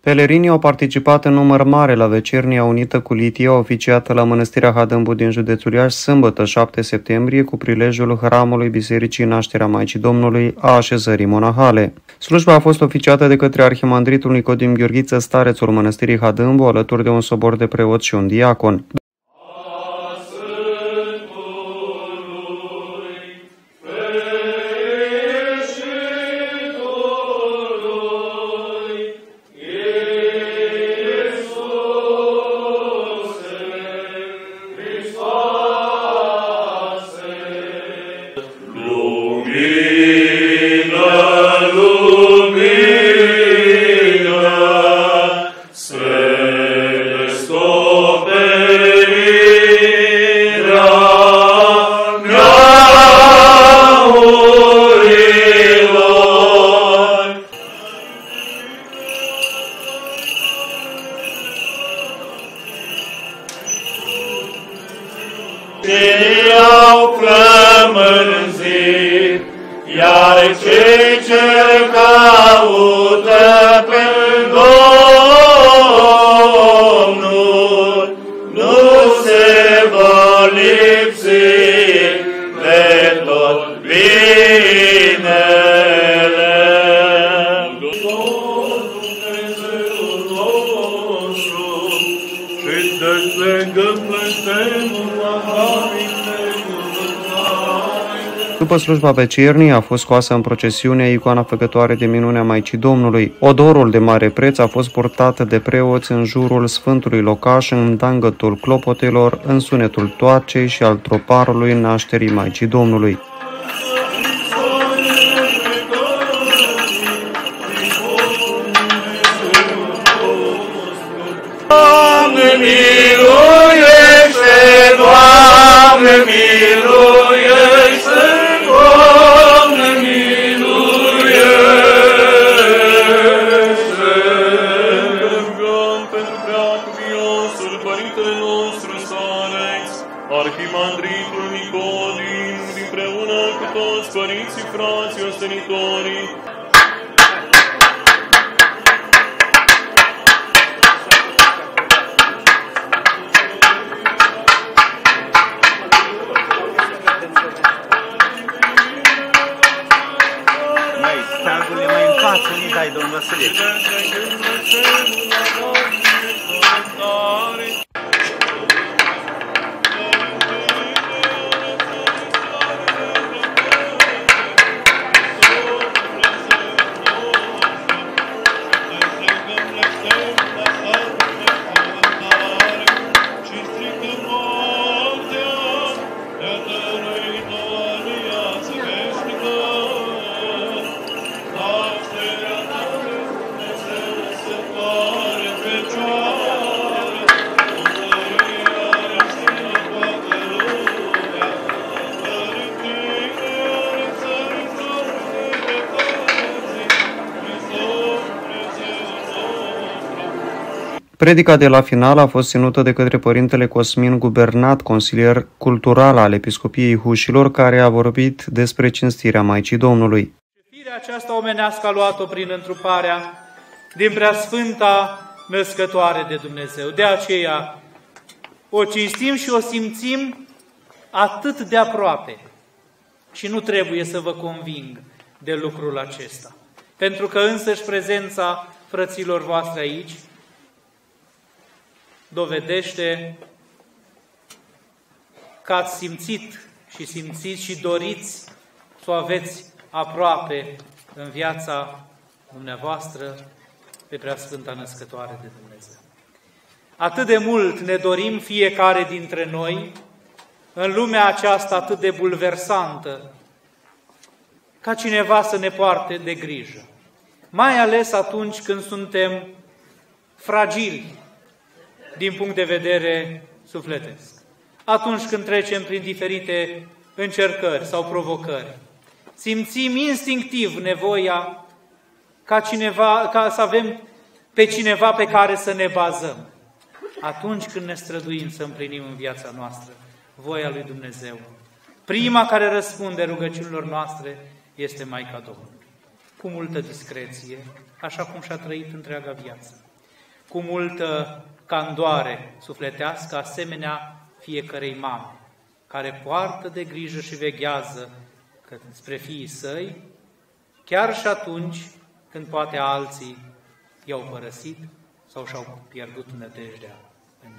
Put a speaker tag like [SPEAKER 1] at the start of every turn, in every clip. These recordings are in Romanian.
[SPEAKER 1] Pelerinii au participat în număr mare la vecernia unită cu litia oficiată la Mănăstirea Hadâmbu din județul Iași sâmbătă 7 septembrie cu prilejul hramului Bisericii Nașterea Maicii Domnului a așezării monahale. Slujba a fost oficiată de către arhimandritul Nicodim Gheorghiță, starețul Mănăstirii Hadâmbu, alături de un sobor de preot și un diacon. După slujba vecernii a fost scoasă în procesiune icoana făcătoare de minunea Maicii Domnului. Odorul de mare preț a fost purtat de preoți în jurul Sfântului Locaș, în dangătul clopotelor, în sunetul toacei și al troparului nașterii Maicii Domnului.
[SPEAKER 2] Doamne
[SPEAKER 3] dai, domnul
[SPEAKER 1] Predica de la final a fost ținută de către părintele Cosmin Gubernat, consilier cultural al Episcopiei Hușilor, care a vorbit despre cinstirea Maicii Domnului.
[SPEAKER 4] Firea aceasta omenească a luat-o prin întruparea din preasfânta născătoare de Dumnezeu. De aceea o cinstim și o simțim atât de aproape. Și nu trebuie să vă conving de lucrul acesta. Pentru că însăși prezența frăților voastre aici dovedește că ați simțit și simțiți și doriți să o aveți aproape în viața dumneavoastră pe Preasfânta Născătoare de Dumnezeu. Atât de mult ne dorim fiecare dintre noi în lumea aceasta atât de bulversantă, ca cineva să ne poarte de grijă. Mai ales atunci când suntem fragili din punct de vedere sufletesc. Atunci când trecem prin diferite încercări sau provocări, simțim instinctiv nevoia ca, cineva, ca să avem pe cineva pe care să ne bazăm. Atunci când ne străduim să împlinim în viața noastră voia lui Dumnezeu. Prima care răspunde rugăciunilor noastre este Maica Domnului. Cu multă discreție, așa cum și-a trăit întreaga viață. cu multă candoare sufletească, asemenea fiecărei mame, care poartă de grijă și veghează spre fiii săi, chiar și atunci când poate alții i-au părăsit sau și-au pierdut nădejdea.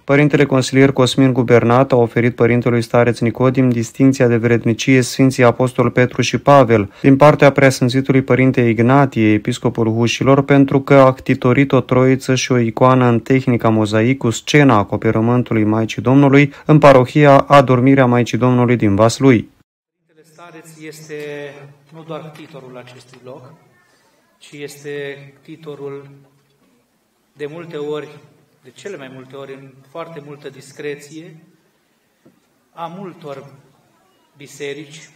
[SPEAKER 1] Părintele consilier Cosmin Gubernat a oferit părintelui stareț Nicodim distinția de vrednicie Sfinții Apostol Petru și Pavel din partea preasfințitului părinte Ignatie, episcopul Hușilor, pentru că a ctitorit o troiță și o icoană în tehnica mozaic cu scena acoperământului Maicii Domnului în parohia Adormirea Maicii Domnului din Vaslui.
[SPEAKER 4] Părintele stareț este nu doar titorul acestui loc, ci este titorul de multe ori de cele mai multe ori în foarte multă discreție, a multor biserici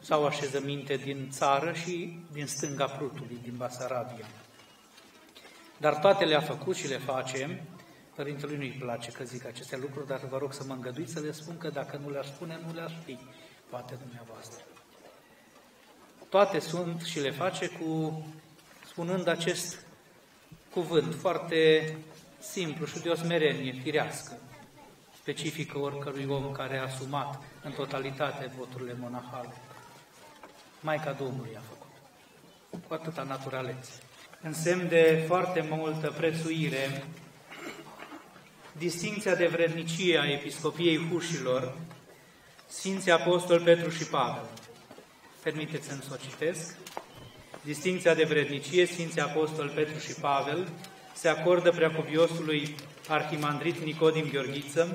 [SPEAKER 4] sau așezăminte din țară și din stânga Prutului, din Basarabia. Dar toate le-a făcut și le face. Părintelui nu-i place că zic aceste lucruri, dar vă rog să mă îngăduiți să le spun că dacă nu le-aș spune, nu le-aș fi, poate dumneavoastră. Toate sunt și le face cu, spunând acest cuvânt foarte simplu și de o smerenie firească, specifică oricărui om care a asumat în totalitate voturile monahale. Maica Domnului a făcut, cu atâta naturalețe. În semn de foarte multă prețuire, distinția de vrednicie a Episcopiei Hușilor, Sfinții Apostol Petru și Pavel. Permiteți-mi să o citesc. Distinția de vrednicie, Sfinții Apostol Petru și Pavel, se acordă preacuviosului arhimandrit Nicodim Gheorghiță,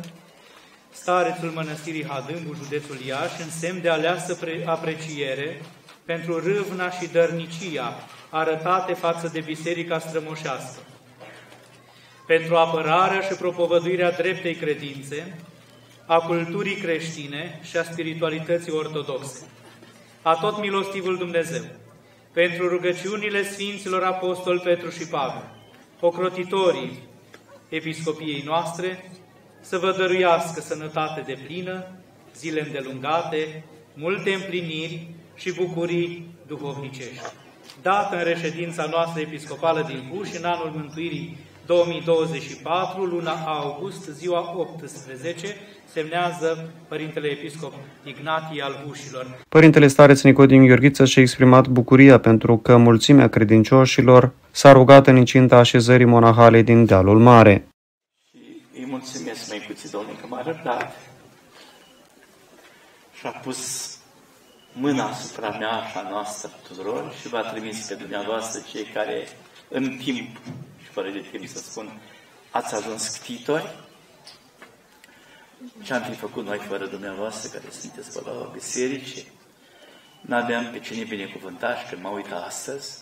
[SPEAKER 4] starețul mănăstirii Hadâmbu, județul Iași, în semn de aleasă apreciere pentru râvna și dărnicia arătate față de biserica strămoșească, pentru apărarea și propovăduirea dreptei credințe, a culturii creștine și a spiritualității ortodoxe. A tot milostivul Dumnezeu, pentru rugăciunile Sfinților Apostol Petru și Pavel, ocrotitorii episcopiei noastre, să vă dăruiască sănătate de plină, zile îndelungate, multe împliniri și bucurii duhovnicești. Dată în reședința noastră episcopală din Buș, în anul mântuirii 2024, luna august, ziua 18, semnează Părintele Episcop Ignatii al Bușilor.
[SPEAKER 1] Părintele Stareț Nicodim Gheorghiță și-a exprimat bucuria pentru că mulțimea credincioșilor s-a rugat în incinta așezării monahale din Dealul Mare.
[SPEAKER 5] Și îi mulțumesc, măicuții Domnului, că m-a răbdat și a pus mâna asupra mea și a noastră tuturor și v-a trimis pe dumneavoastră cei care în timp și fără de timp să spun, ați ajuns ctitori. Ce am fi făcut noi fără dumneavoastră care sunteți pe la biserici? N-aveam pe cine binecuvânta și când mă uit astăzi,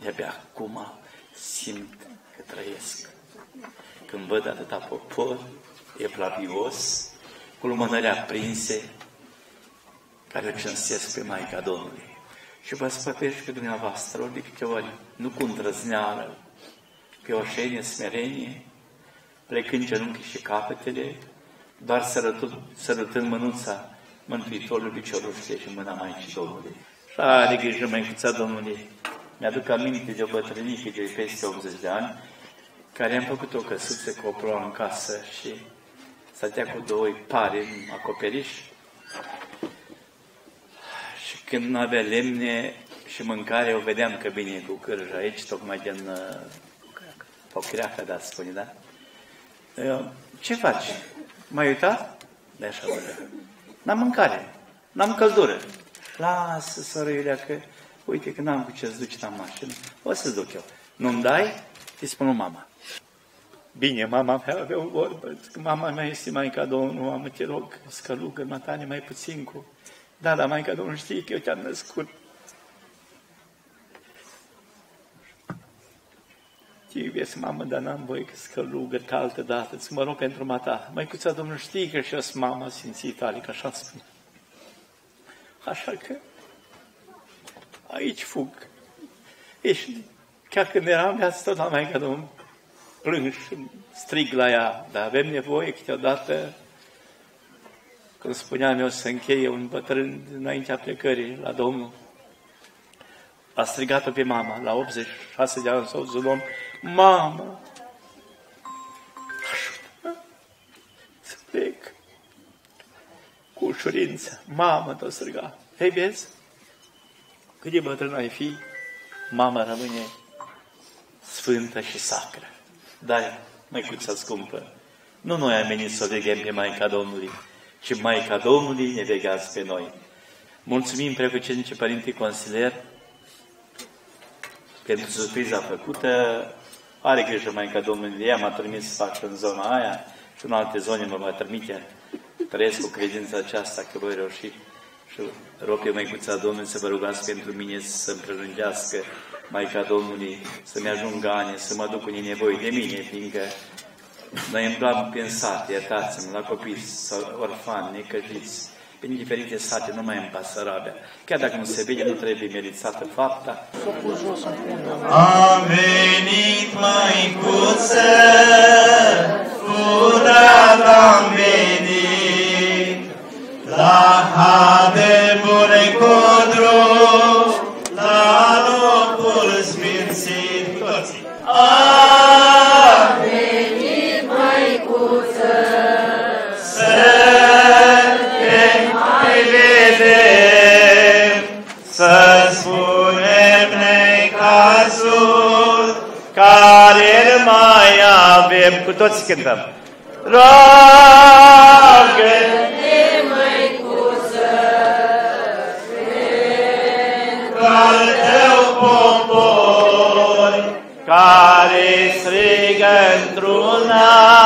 [SPEAKER 5] de-abia acum simt că trăiesc. Când văd atâta popor, e plavios, cu lumânări aprinse, care o cinstesc pe Maica Domnului. Și vă spătești pe dumneavoastră ori de câte ori, nu cu îndrăzneală, pe o șenie smerenie, plecând genunchii și capetele, doar sărătând, sărătând mânuța Mântuitorului Piciorușului și mâna Maicii Domnului. Și are grijă Măicuța Domnului. Mi-aduc aminte de o bătrânică de peste 80 de ani, care am făcut o căsuță cu o ploa în casă și stătea cu două pare în acoperiș. Și când nu avea lemne și mâncare, o vedeam că vine cu cârjă aici, tocmai din uh, Pocreaca, da, spune, da? Uh, ce faci? M-ai uitat? De așa văd. N-am mâncare, n-am căldură. Lasă, sărăiulea, că uite că n-am cu ce-ți duci la mașină. O să-ți duc eu. Nu-mi dai? Îi spun mama. Bine, mama mea avea o vorbă. Mama mea este Maica Domnului, mamă, te rog, scălugă matane mai puțin cu... Da, dar Maica Domnului știe că eu te-am născut. Te iubesc, mamă, dar n-am voie că scălugă ca altă dată. Îți mă rog pentru mata. Măicuța Domnul știi că și-o mama simțit că așa spune. Așa că aici fug. Ești, chiar când eram viață tot la Maica Domnului, plâng și strig la ea, dar avem nevoie câteodată, când spuneam eu să încheie un bătrân înaintea plecării la Domnul, a strigat-o pe mama, la 86 de ani sau un om Mamă, ajută să plec cu ușurință. Mamă, te striga. Hei, vezi? Cât de bătrân ai fi, mama rămâne sfântă și sacră. Da, măicuța scumpă, nu noi am venit să o veghem pe Maica Domnului, ci Maica Domnului ne veghează pe noi. Mulțumim, Preacuvenice Părinte Consilier, pentru surpriza făcută. Are grijă Maica Domnului, ea m-a trimis să fac în zona aia și în alte zone mă va trimite. Trăiesc cu credința aceasta că voi reuși și rog pe Maicuța Domnului să vă rugați pentru mine să-mi prelungească Maica Domnului, să-mi ajungă ani, să mă duc unii nevoi de mine, fiindcă noi îmblam pe în sat, iertați-mă, la copii sau orfani, necăjiți, prin diferite sate, numai în Basarabia. Chiar dacă nu se vede, nu trebuie meritată fapta.
[SPEAKER 2] A venit măicuță, furat am venit, la hade bune codru, la locul sfințit toții. A avem. Cu toți cântăm. Roagă-te, al tău popor, care strigă într-una